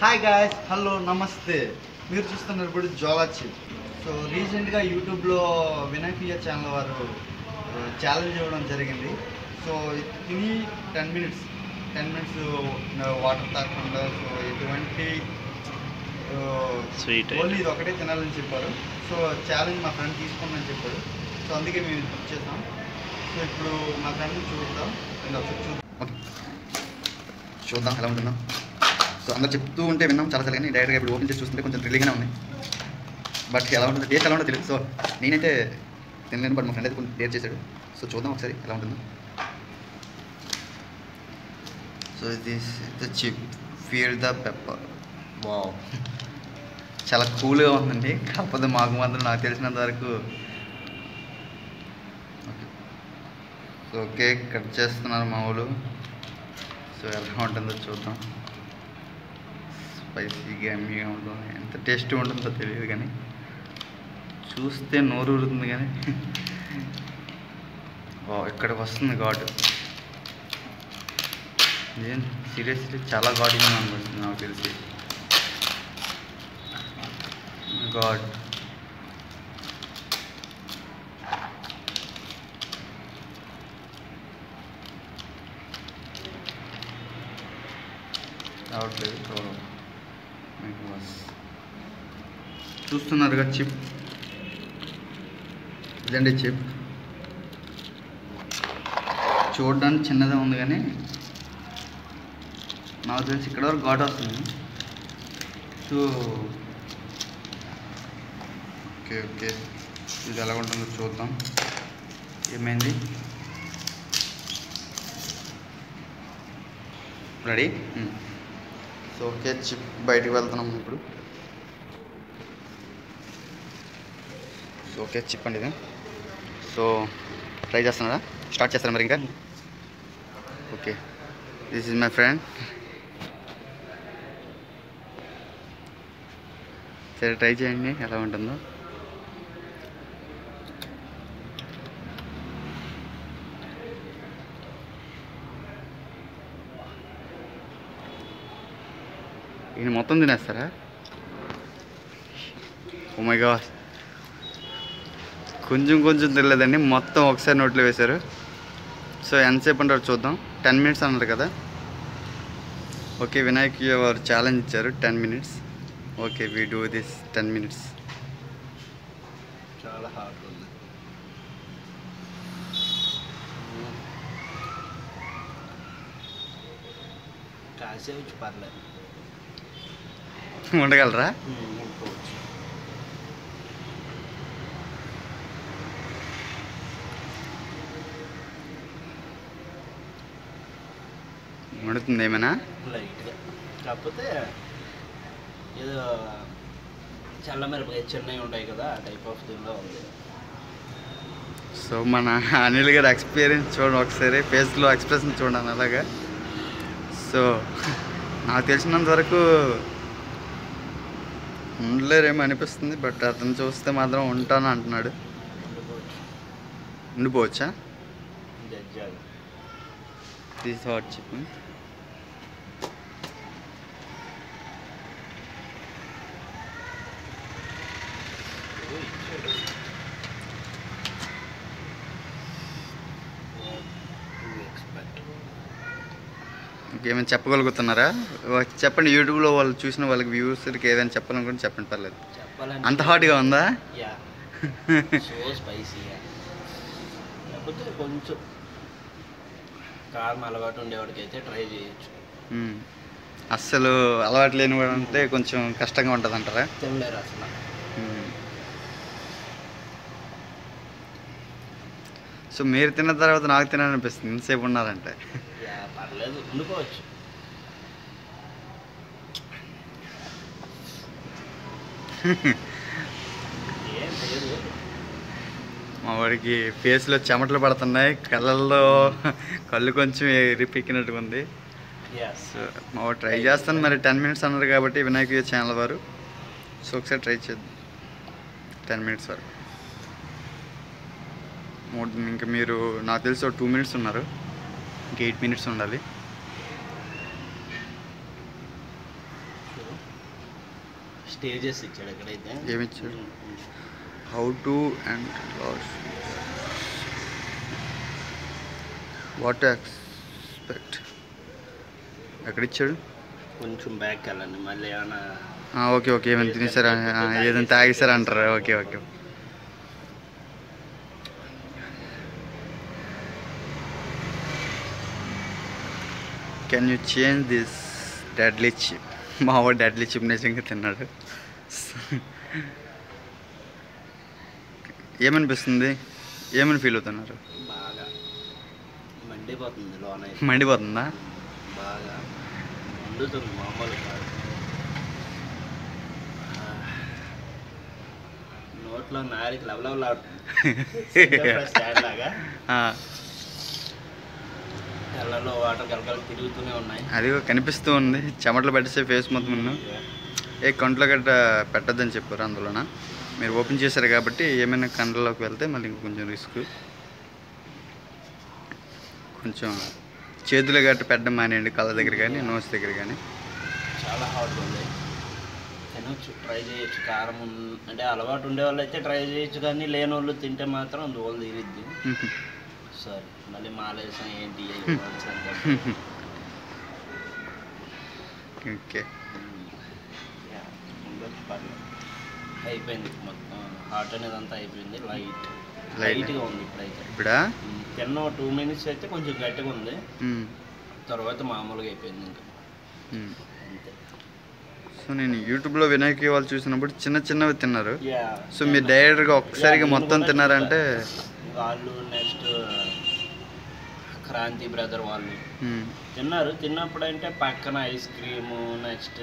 Hi guys hello నమస్తే. మీరు చూస్తున్నారు ఇప్పుడు జోలాచి సో రీసెంట్గా యూట్యూబ్లో వినాయకీయ ఛానల్ వారు ఛాలెంజ్ ఇవ్వడం జరిగింది. సో తిని ten minutes ten minutes water తాగకుండా సో ఎటువంటి Sweet. ఓన్లీ ఇది ఒకటే తినాలని చెప్పారు. సో ఛాలెంజ్ మా ఫ్రెండ్ తీసుకోమని చెప్పారు. సో అందుకే మేము ఇది బుక్ చేసాం. సో ఇప్పుడు మా ఫ్రెండ్ చూద్దాం. అండ్ ఒకసారి చూద్దాం. చూద్దాం ఎలా ఉంటుందో. సో అందరు చెప్తూ ఉంటే విన్నాం చాలా సార్లు కానీ డైరెక్ట్గా ఇప్పుడు ఓపెన్ చేసి చూస్తుంటే కొంచెం థ్రిల్లీగానే ఉంది. బట్ ఎలా ఉంటుందో టేస్ట్ ఎలా ఉంటుందో తెలియదు సో నేనైతే తినలేను బట్ మా ఫ్రెండ్ అయితే కొంచెం టేస్ట్ చేశాడు. సో చూద్దాం ఒకసారి ఎలా ఉంటుందో. So this the chip feel the pepper wow చాలా కూల్గా ఉందండి. కాకపోతే మాకు మాత్రం నాకు తెలిసినంత వరకు సో కేక్ కట్ చేస్తున్నారు మా వాళ్ళు సో ఎలా ఉంటుందో చూద్దాం. స్పైసీ ఎమ్మీగా ఉంటుంది ఎంత టేస్ట్ ఉంటుందో తెలియదు కానీ చూస్తే నోరు ఊరుతుంది కానీ ఓ ఇక్కడికి వస్తుంది ఘాటు. ఏం సీరియస్లీ చాలా ఘాటుగా అనిపిస్తుంది నాకు తెలిసి ఘాట్. రావట్లేదు చూడండి. మీకు బస్. చూస్తున్నారుగా చిప్. ఇదండి చిప్. చూడడానికి చిన్నదే ఉంది కానీ నాకు తెలిసి ఇక్కడ వరకు ఘాట్ వస్తుంది. So okay okay. ఇది ఎలా ఉంటుందో చూద్దాం. ఏమైంది? రెడీ? సో ఓకే చిప్ బయటికి వెళ్తున్నాం ఇప్పుడు సో ఓకే చిప్ అండి ఇది. సో ట్రై చేస్తున్నారా? స్టార్ట్ చేస్తారా మరి ఇంకా? Okay. This is my friend సరే ట్రై చేయండి ఎలా ఉంటుందో. ఈయన మొత్తం తినేస్తారా? ఓ మై గాడ్ కొంచెం కొంచెం తెలియదండి మొత్తం ఒకసారి నోట్లో వేశారు. సో ఎంతసేపు అంటారు చూద్దాం. టెన్ మినిట్స్ అన్నారు కదా. ఓకే వినాయక్ వారు ఛాలెంజ్ ఇచ్చారు. Ten minutes. Okay we do this ten minutes. చాలా హాట్ ఉంది. కాసేపు పర్లేదు ఉండగలరా? వండుతుంది ఏమైనా? లైట్గా. కాకపోతే ఏదో చల్లమిరపకాయ చిన్నవి ఉంటాయి కదా ఆ టైప్ ఆఫ్ దీనిలో ఉంది. సో మన అనిల్ గారి ఎక్స్పీరియన్స్ చూడండి ఒకసారి ఫేస్లో ఎక్స్ప్రెషన్ చూడండి అలాగా. సో నాకు తెలిసినంత వరకు ఉండలేరేమో అనిపిస్తుంది బట్ అతను చూస్తే మాత్రం ఉంటాను అంటున్నాడు. ఉండిపోవచ్చా. జడ్జాలు తీసి హాట్ ఎక్స్పెక్ట్ ఇంకేమైనా చెప్పగలుగుతున్నారా? చెప్పండి యూట్యూబ్లో వాళ్ళు చూసిన వాళ్ళకి వ్యూస్కి ఏదైనా చెప్పాలనుకుంటే చెప్పండి పర్లేదు. అంత హాట్గా ఉందా? కొంచెం కారం అలవాటు ఉండేవాడికి అయితే ట్రై చేయొచ్చు. అస్సలు అలవాటు లేని వాడు అంటే కొంచెం కష్టంగా ఉంటుంది అంటారా తినలేరు అసలు సో మీరు తిన్న తర్వాత నాకు తినాలనిపిస్తుంది. ఇంతసేపు ఉన్నారంటే. పర్లేదు వండుకోవచ్చు. మా వాడికి ఫేస్లో చెమటలు పడుతున్నాయి కళ్ళల్లో కళ్ళు కొంచెం ఎరిపెక్కినట్టుగా ఉంది సో మా వాడు ట్రై చేస్తాను మరి టెన్ మినిట్స్ అన్నారు కాబట్టి వినాయక ఛానల్ వారు. సో ఒకసారి ట్రై చేద్దాం టెన్ మినిట్స్ వరకు. ఇంకా మీరు నాకు తెలిసి ఒక టూ మినిట్స్ ఉన్నారు. ఇంకా ఎయిట్ మినిట్స్ ఉండాలి. స్టేజెస్ ఇచ్చాడు ఎక్కడైతే? ఏమి ఇచ్చాడు? How to and last what expect ఎక్కడిచ్చాడు? కొంచెం బ్యాక్ వెళ్ళండి మళ్ళీ ఏమైనా ఓకే ఓకే ఏమైనా తినేసారా? ఏదైనా తాగేసారా అంటారా? Okay okay. Can you change this deadly chip మా వాడు డెడ్లీ చిప్ నిజంగా తిన్నాడు. ఏమనిపిస్తుంది? ఏమని ఫీల్ అవుతున్నారు? మండిపోతుంది నోట్లో నారికి లవలవలాడుతుంది వాటర్ కలకలు తిరుగుతూనే ఉన్నాయి. అది కనిపిస్తూ ఉంది. చెమటలు పట్టేసే ఫేస్ మొత్తం ఏ కంట్లో గట్ట పెట్టద్దని చెప్పారు అందులోన? మీరు ఓపెన్ చేశారు కాబట్టి ఏమైనా కండ్లలోకి వెళ్తే మళ్ళీ కొంచెం రిస్క్ కొంచెం చేతులు గట్ట పెట్టడం మానేయండి కళ్ళ దగ్గర కానీ నోస్ దగ్గర కానీ. చాలా హాట్ ఉంది. తినొచ్చు ట్రై చేయొచ్చు. కారం అంటే అలవాటు ఉండే వాళ్ళు అయితే ట్రై చేయొచ్చు కానీ లేని వాళ్ళు తింటే మాత్రం దోలు తీరిద్ది. సారీ. మళ్ళీ మాలేసం ఏంటి. ఓకే. అయిపోయింది మొత్తం హాట్ అనేది అంతా అయిపోయింది లైట్. లైట్గా ఉంది ఇప్పుడైతే ఇప్పుడా తిన్న టూ మినిట్స్ అయితే కొంచెం గట్టిగా ఉంది. తర్వాత మామూలుగా అయిపోయింది ఇంకా మ్మ్. అంతే సో నేను యూట్యూబ్లో వినాయక వాళ్ళు చూసినప్పుడు చిన్న చిన్నవి తిన్నారు. సో మీరు డైరెక్ట్గా ఒక్కసారిగా యా, మొత్తం నేను తిన్నారంటే వాళ్ళు నెక్స్ట్ క్రాంతి బ్రదర్ వాళ్ళు. తిన్నారు. తిన్నప్పుడు అంటే పక్కన ఐస్ క్రీము నెక్స్ట్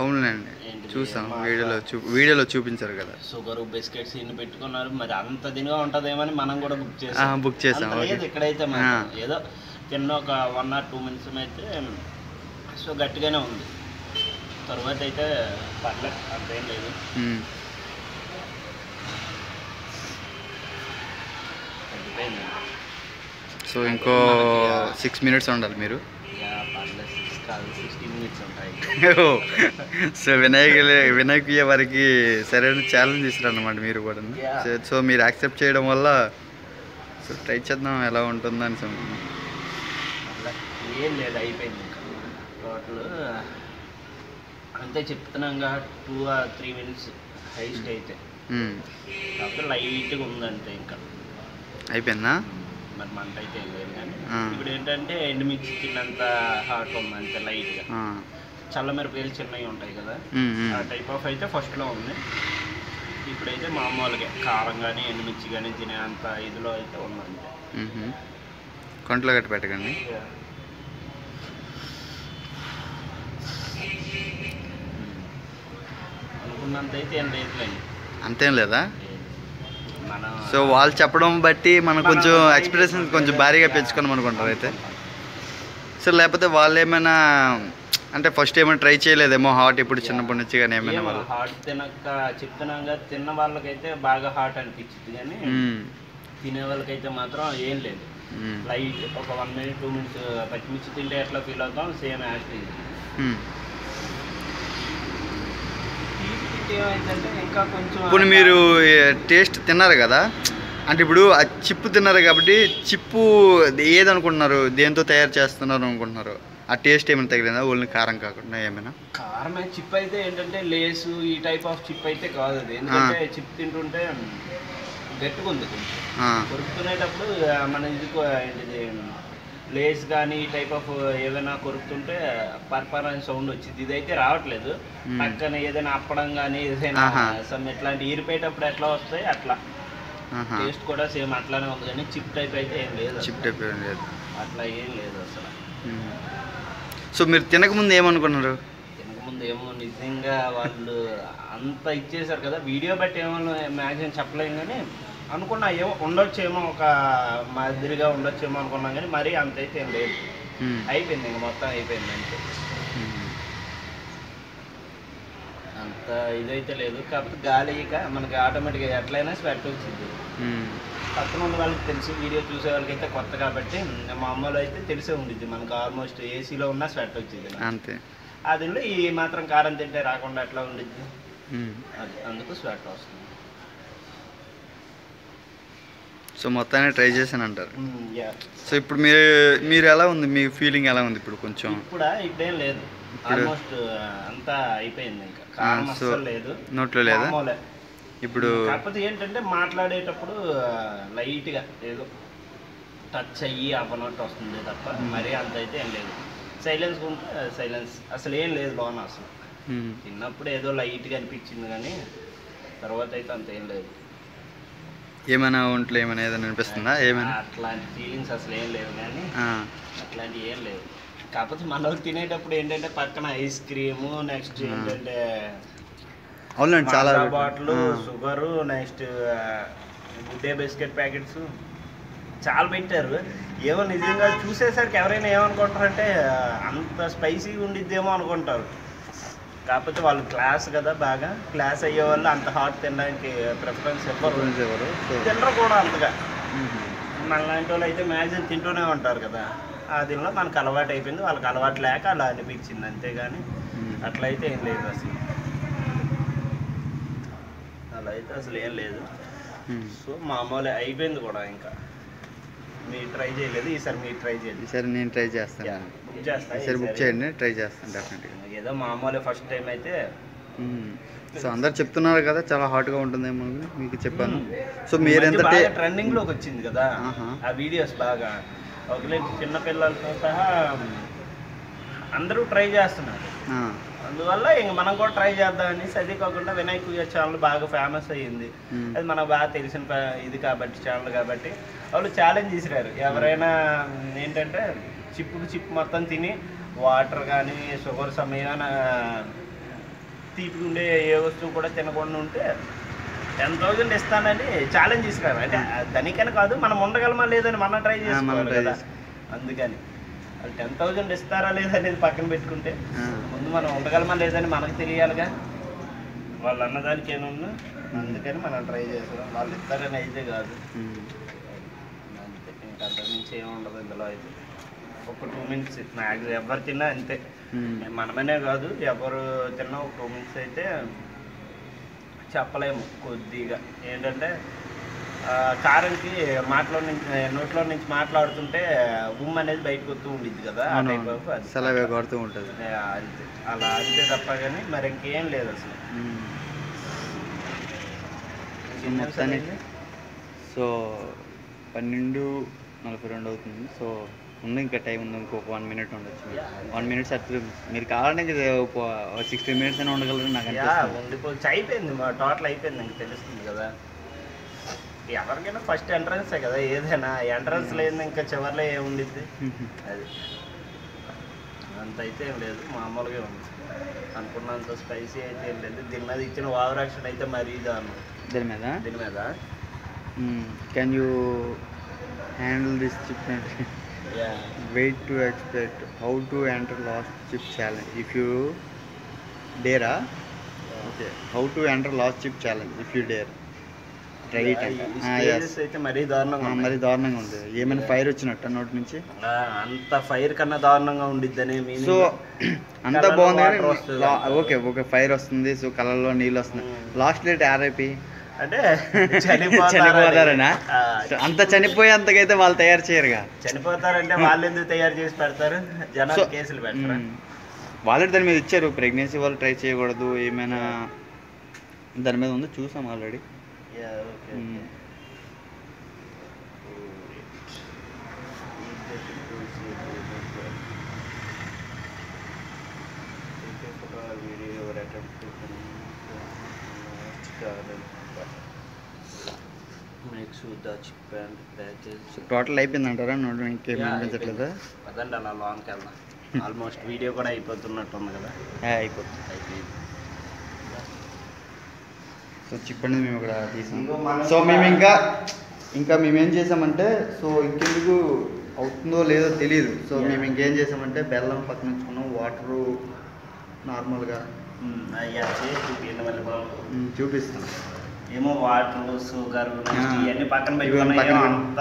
అవునులేండి. ఏంటిది? చూసాం. వీడియోలో చూ వీడియోలో చూపించారు కదా. షుగర్ బిస్కెట్స్ ఇన్ని పెట్టుకున్నారు. మరి అంత దినిగా ఉంటుందేమని మనం కూడా బుక్ చేసాం. బుక్ చేసాం. లేదు ఇక్కడైతే. ఏదో తిన్న ఒక వన్ ఆర్ టూ మినిట్స్ అయితే సో గట్టిగానే ఉంది. తర్వాత అయితే పర్లేదు అంతేం లేదు. మ్మ్. సో ఇంకో సిక్స్ మినిట్స్ ఉండాలి మీరు. సో వినాయక వినాయక వారికి సరైన ఛాలెంజ్ ఇస్తారు అనమాట మీరు కూడా. సో- సో మీరు యాక్సెప్ట్ చేయడం వల్ల సో ట్రై చేద్దాం ఎలా ఉంటుందో అని. ఏం లేదు అయిపోయింది టోటల్ అంతే చెప్తున్నాగా two or three minutes heist అయితే. మ్మ్. కాకపోతే లైట్గా ఉందంతే ఇంకా. అయిపోయిందా? మరి మంట అయితే ఏం లేదు కానీ. ఇప్పుడు ఏంటంటే ఎండుమిర్చి తిన్నంత హాట్ ఉంది అంతే లైట్గా. చల్లమిరపకాయలు చిన్నవి ఉంటాయి కదా. ఆ టైప్ ఆఫ్ అయితే ఫస్ట్లో ఉంది ఇప్పుడైతే మామూలుగా కారం కానీ ఎండుమిర్చి కానీ తినేంత ఇదిలో అయితే ఉంది అంతే మ్మ్. కొంటలో గట్టి పెట్టకండి అనుకున్నంత అయితే ఏం లేదులేండి అంతేం లేదా సో వాళ్ళు చెప్పడం బట్టి మనం కొంచెం ఎక్స్ప్రెషన్ కొంచెం భారీగా పెంచుకున్నాం అనుకుంటారు అయితే. సో లేకపోతే వాళ్ళు ఏమైనా అంటే ఫస్ట్ ఏమైనా ట్రై చేయలేదేమో హాట్ ఇప్పుడు చిన్నప్పటి నుంచి కానీ ఏమైనా వాళ్ళు? హాట్ తినక చెప్తున్నాగా తిన్న వాళ్ళకైతే బాగా హాట్ అనిపించింది కానీ. తినే వాళ్ళకైతే మాత్రం ఏం లేదు. లైట్ ఒక వన్ మినిట్ టూ మినిట్స్ పచ్చిమిర్చి తింటే ఎట్లా ఫీల్ అవుతాం? సేమ్ యాజ్ మ్మ్. ఏమైందంటే ఇంకా కొంచెం ఇప్పుడు మీరు టేస్ట్ తిన్నారు కదా? అంటే ఇప్పుడు ఆ చిప్పు తిన్నారు కాబట్టి చిప్పు ఏది అనుకుంటున్నారు దేంతో తయారు చేస్తున్నారు అనుకుంటున్నారు? ఆ టేస్ట్ ఏమైనా తగిలిందా? ఓన్లీ కారం కాకుండా ఏమైనా? కారమే చిప్ అయితే ఏంటంటే లేసు ఈ టైప్ ఆఫ్ చిప్ అయితే కాదు అది. ఎందుకంటే చిప్ తింటుంటే గట్టిగా ఉంది కొంచెం కొరుకుతునేటప్పుడు మన ఇది కో- ఏంటిది లేస్ కానీ ఈ టైప్ ఆఫ్ ఏదైనా కొరుకుతుంటే పర్పర్ అనే సౌండ్ వచ్చింది ఇదైతే రావట్లేదు. పక్కన ఏదైనా అప్పడం కానీ ఏదైనా. సమ్ ఇట్లాంటి ఈరిపోయేటప్పుడు ఎట్లా వస్తాయి అట్లా. టేస్ట్ కూడా సేమ్ అట్లానే ఉంది కానీ చిప్ టైప్ అయితే ఏం లేదు. చిప్ టైప్ ఏం లేదు అట్లా ఏం లేదు అసలు. సో మీరు తినకముందు ఏమనుకున్నారు తినకముందు ఏమో నిజంగా వాళ్ళు అంత ఇచ్చేసారు కదా వీడియో బట్టి ఏమో మ్యాక్సిమం చెప్పలేం కానీ అనుకున్నా ఏమో ఉండొచ్చేమో ఒక మాదిరిగా ఉండొచ్చేమో అనుకున్నాం కానీ మరీ అంత అయితే ఏం లేదు. అయిపోయింది ఇంకా మొత్తం అయిపోయింది అంతే. అంత ఇదైతే లేదు కాకపోతే గాలి ఇక మనకి ఆటోమేటిక్గా ఎట్లయినా స్వెట్ వచ్చింది. పక్కన ఉన్న వాళ్ళకి తెలిసి వీడియో చూసే వాళ్ళకి అయితే కొత్త కాబట్టి మా అమ్మలో అయితే తెలిసే ఉండిద్ది మనకు ఆల్మోస్ట్ ఏసీలో ఉన్న స్వెట్ వచ్చింది. అంతే దీనిలో ఈ మాత్రం కారం తింటే రాకుండా ఎట్లా ఉండిద్ది. అది అందుకు స్వెట్ వస్తుంది సో మొత్తాన్ని ట్రై చేశాను అంటారు yeah. సో ఇప్పుడు మీరు మీరు ఎలా ఉంది? మీ ఫీలింగ్ ఎలా ఉంది ఇప్పుడు కొంచెం? ఇప్పుడా? లేదు. ఆల్మోస్ట్ అంతా అయిపోయింది ఇంకా. సో లేదు. నోట్లో లేదా. ఇప్పుడు కాకపోతే ఏంటంటే మాట్లాడేటప్పుడు లైట్గా ఏదో టచ్ అయ్యి అవ్వనట్టు వస్తుంది తప్ప మరీ అంత అయితే ఏం లేదు. సైలెన్స్ ఉంటే సైలెన్స్ అసలు ఏం లేదు లోన అసలు. మ్మ్. తిన్నప్పుడు ఏదో లైట్గా అనిపించింది కానీ తర్వాత అయితే అంత ఏం లేదు. ఏమైనా ఒంట్లో ఏమైనా ఏదైనా అనిపిస్తుందా ఏమైనా అట్లాంటి ఫీలింగ్స్ అసలు ఏం లేవు కానీ. అట్లాంటివి ఏం లేవు కాకపోతే మనోళ్ళు తినేటప్పుడు ఏంటంటే పక్కన ఐస్ క్రీము నెక్స్ట్. ఏంటంటే అవునండి చాలా bottle. Sugar next good day biscuit packets చాలా పెట్టారు ఏమో నిజంగా చూసేసరికి ఎవరైనా ఏమనుకుంటారంటే అంత స్పైసీగా ఉండిద్దేమో అనుకుంటారు కాకపోతే వాళ్ళు క్లాస్ కదా బాగా. క్లాస్ అయ్యే వాళ్ళు అంత హాట్ తినడానికి ప్రిఫరెన్స్ ఇవ్వరు తినరు కూడా అంతగా. మ్మ్. మనలాంటి వాళ్ళు అయితే మ్యాక్సిమం తింటూనే ఉంటారు కదా. ఆ దీనిలో మనకు అలవాటు అయిపోయింది. వాళ్ళకి అలవాటు లేక అలా అనిపించింది అంతేగాని. అట్లయితే ఏం లేదు అసలు. అలా అయితే అసలు ఏం లేదు. సో మామూలే అయిపోయింది కూడా ఇంకా. మీరు ట్రై చేయలేదు ఈసారి మీరు ట్రై చేయండి. ఈసారి నేను ట్రై చేస్తాను. బుక్ చేస్తా ఈసారి బుక్. చేయండి ట్రై చేస్తాను డెఫినెట్గా ఏదో మామూలే ఫస్ట్ టైం అయితే సో అందరు చెప్తున్నారు కదా చాలా హాట్గా ఉంటుందేమో మీకు చెప్పాను. సో మీరు ఎంత టే- ట్రెండింగ్లోకి వచ్చింది కదా. ఆ వీడియోస్ బాగా. ఒకలే చిన్న పిల్లలతో సహా అందరూ ట్రై చేస్తున్నారు. అందువల్ల ఇంక మనం కూడా ట్రై చేద్దాం అనేసి అది కాకుండా వినాయక్ పూజ ఛానల్ బాగా ఫేమస్ అయ్యింది. అది మనకు బాగా తెలిసిన ఇది కాబట్టి ఛానల్ కాబట్టి. వాళ్ళు ఛాలెంజ్ చేసినారు. ఎవరైనా ఏంటంటే చిప్పుకు చిప్పు మొత్తం తిని వాటర్ కానీ షుగర్ సమయాన తీపికుండే ఏ వస్తువు కూడా తినకుండా ఉంటే టెన్ థౌజండ్ ఇస్తానని ఛాలెంజ్ చేసినారు. అంటే దానికని కాదు మనం ఉండగలమా లేదని మనం ట్రై చేసుకోవాలి కదా. అందుకని. వాళ్ళు టెన్ థౌజండ్ ఇస్తారా లేదనేది పక్కన పెట్టుకుంటే. ముందు మనం ఉండగలమా లేదని మనకు తెలియాలిగా. వాళ్ళు అన్నదానికి ఏమన్నా అందుకని మనం ట్రై చేస్తాం వాళ్ళు ఇస్తారని అయితే కాదు. ఇంకా ఏమి ఉండదు ఇందులో అయితే. ఒక టూ మినిట్స్ మ్యాక్స్ ఎవరు తిన్నా అంతే. మనమనే కాదు ఎవరు తిన్నా ఒక టూ మినిట్స్ అయితే చెప్పలేము కొద్దిగా. ఏంటంటే కారంకి మాటలో నుంచి నోట్లో నుంచి మాట్లాడుతుంటే ఉమ్ అనేది బయటకు వస్తూ ఉండిద్ది కదా ఆ టైప్ ఆఫ్ అది. సెలవే కొడుతూ ఉంటుంది. అంతే. అలా అంతే తప్ప కానీ మరి ఇంకేం లేదు అసలు. మొత్తానికి- అసలు సో పన్నెండు నలభై రెండు అవుతుంది. సో ఉంది ఇంకా టైం ఉంది ఇంకొక వన్ మినిట్ ఉండొచ్చు వన్ మినిట్స్ అట్లా మీరు కావాలంటే సిక్స్టీ మినిట్స్ అయినా ఉండగలరు నాకు అనిపిస్తుంది. అయిపోయింది టోటల్ అయిపోయింది ఇంక తెలుస్తుంది కదా. ఎవరికైనా ఫస్ట్ ఎంట్రన్సే కదా ఏదైనా ఎంట్రన్స్ లేదు ఇంకా చివరిలో ఏముండిద్ది అది. అంత అయితే ఏం లేదు మామూలుగా ఉంది. అనుకున్నంత స్పైసీ అయితే ఏం లేదు. దీని మీద ఇచ్చిన ఓవర్ యాక్షన్ అయితే మరీ దారుణం. దీని మీద? దీని మీద? Can you handle this chip wait to expect how to enter last chip challenge if you dare okay how to enter last chip challenge if you dare stages అయితే మరీ దారుణంగా ఉన్నాయి. మరి దారుణంగా ఉంది. ఏమైనా ఫైర్ వచ్చినట్టు నోటి నుంచి? అంత ఫైర్ కన్నా దారుణంగా ఉండిద్దని సో అంతా బాగుంది వస్తుంది. ఓకే ఓకే ఫైర్ వస్తుంది. సో కళ్ళల్లో నీళ్ళు వస్తున్నాయి. మ్మ్. లాస్ట్ డేట్ ఆర్ఐపి అంటే చనిపోతారని. అంత చనిపోయేంతకైతే వాళ్ళు తయారు చేయరుగా. చనిపోతారంటే వాళ్ళు ఎందుకు తయారు చేసి పెడతారు? జనాలు కేసులు పెడతారు? మ్మ్. వాళ్ళే దాని మీద ఇచ్చారు. ప్రెగ్నెన్సీ వాళ్ళు ట్రై చేయకూడదు. ఏమైనా దాని మీద ఉంది? చూసాం ఆల్రెడీ సో టోటల్ అయిపోయింది అంటారా నోట్ ఇంకేం అనిపించట్లేదా అదండి అలా లాంగ్కి వెళ్దాం ఆల్మోస్ట్ వీడియో కూడా అయిపోతున్నట్టు ఉంది కదా అయిపోతుంది. అయిపోయింది. సో చెప్పండి మేము ఇక్కడ తీసాం. సో మేము ఇంకా ఇంకా మేము ఏం చేసామంటే సో ఇంకెందుకు అవుతుందో లేదో తెలియదు సో. మేము ఇంకేం చేసామంటే బెల్లం పక్కన ఉంచుకున్నాం వాటరు నార్మల్గా. చేసి చూపిస్తాం. ఏమో వాటర్ షుగర్. ఇవన్నీ పక్కన అంత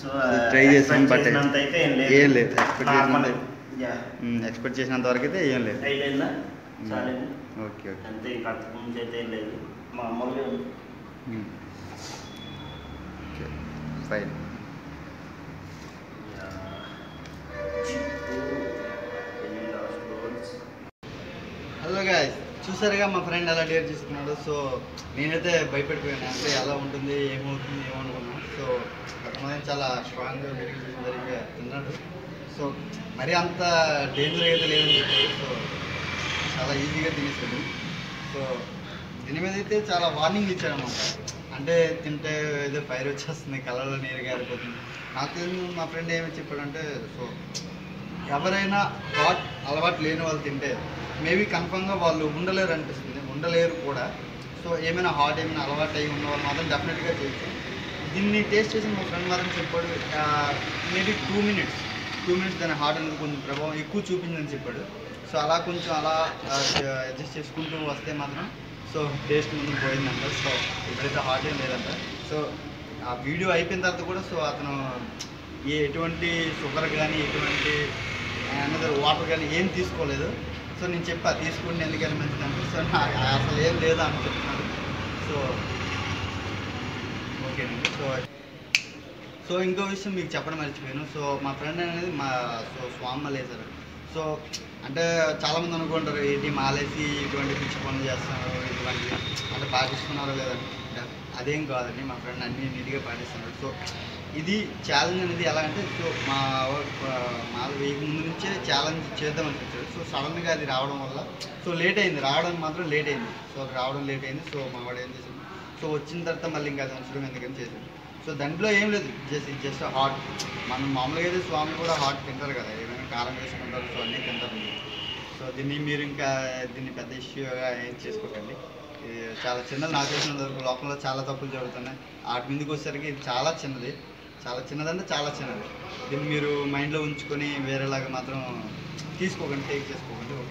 సో try చేసాం, but చేసినంత అయితే ఏం ఏం లేదు. చేసినంత యా ఎక్స్పెక్ట్ చేసినంత వరకు అయితే ఏం లేదు. Okay okay. అంతే ఇంకా అంతకు ముందు అయితే ఏం లేదు. మామూలుగా ఫైన్ హలో గాయస్ చూసారుగా మా ఫ్రెండ్ ఎలా డేర్ చేసుకున్నాడు సో నేనైతే భయపడిపోయాను. అంటే ఎలా ఉంటుంది ఏమవుతుంది ఏమనుకున్నాను సో కొంతమంది చాలా స్ట్రాంగ్గా జరిగి తిన్నాడు. సో మరి అంత డేంజర్ అయితే లేదని చెప్పాడు సో చాలా ఈజీగా తినేసాడు సో దీని మీద అయితే చాలా వార్నింగ్ ఇచ్చాడనమాట అంటే తింటే ఏదో ఫైర్ వచ్చేస్తుంది కళ్ళలో నీరు గారిపోతుంది. నాకు తెలిసి మా ఫ్రెండ్ ఏమి చెప్పాడంటే సో ఎవరైనా హాట్ అలవాటు లేని వాళ్ళు తింటే మేబీ కన్ఫామ్గా వాళ్ళు ఉండలేరు అనిపిస్తుంది. ఉండలేరు కూడా. సో ఏమైనా హాట్ ఏమైనా అలవాటు అయ్యి ఉన్నవాళ్ళు మాత్రం డెఫినెట్గా చేయొచ్చు. దీన్ని టేస్ట్ చేసి మా ఫ్రెండ్ మాత్రం చెప్పాడు maybe two minutes two minutes దాని హాట్ అనేది కొంచెం ప్రభావం ఎక్కువ చూపిందని చెప్పాడు. సో అలా కొంచెం అలా అడ్జస్ట్ చేసుకుంటూ వస్తే మాత్రం సో టేస్ట్ ముందు పోయిందంట. సో ఇప్పుడైతే హాట్ ఏం లేదంట. సో ఆ వీడియో అయిపోయిన తర్వాత కూడా సో అతను ఏ ఎటువంటి షుగర్ కానీ ఎటువంటి అనదర్ వాటర్ కానీ ఏం తీసుకోలేదు. సో నేను చెప్పా తీసుకుంటే ఎందుకని మంచిదంటే సో నాకు అసలు ఏం లేదు అని చెప్తున్నాను సో ఓకేనండి. సో సో ఇంకో విషయం మీకు చెప్పడం మర్చిపోయాను. సో మా ఫ్రెండ్ అనేది మా సో స్వామి లేసారు సో అంటే చాలామంది అనుకుంటారు ఏంటి మాలేసి ఇటువంటి పిచ్చి పనులు చేస్తున్నారు ఇటువంటి అంటే పాటిస్తున్నారో లేదని అదేం కాదండి మా ఫ్రెండ్ అన్ని నీట్గా పాటిస్తున్నాడు. సో ఇది ఛాలెంజ్ అనేది ఎలా అంటే సో మా మా వెయ్యి ముందు నుంచే ఛాలెంజ్ చేద్దాం అనిపించాడు. సో సడన్గా అది రావడం వల్ల సో లేట్ అయింది. రావడం మాత్రం లేట్ అయింది. సో అది రావడం లేట్ అయింది. సో మా వాడు ఏం చేసాడు సో వచ్చిన తర్వాత మళ్ళీ ఇంకా అది ఉంచడం ఎందుకని చేశాడు సో దాంట్లో ఏం లేదు. జస్ట్ జస్ట్ హాట్ మనం మామూలుగా అయితే స్వామి కూడా హాట్ తింటారు కదా. ఏమైనా కారం వేసుకుంటారు సో అన్నీ తింటారు. సో దీన్ని మీరు ఇంకా దీన్ని పెద్ద ఇష్యూగా ఏం చేసుకోకండి. ఇది చాలా చిన్నది నాకు తెలిసినంత వరకు లోకంలో చాలా తప్పులు జరుగుతున్నాయి. ఆటి మీదకి వచ్చేసరికి ఇది చాలా చిన్నది. చాలా చిన్నదంటే చాలా చిన్నది. దీన్ని మీరు మైండ్లో ఉంచుకొని వేరేలాగా మాత్రం తీసుకోకండి టేక్ చేసుకోకండి. ఓకే